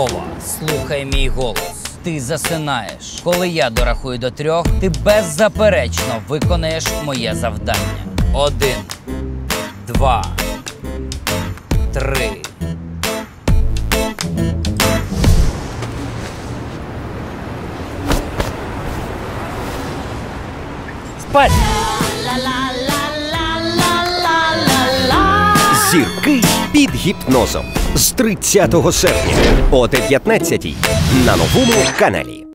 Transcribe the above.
Вова, слухай мій голос. Ти засинаєш. Коли я дорахую до трьох, ти беззаперечно виконаєш моє завдання. Один, два, три. Спать! Зірки під гіпнозом з 30 серпня о 19 на новому каналі.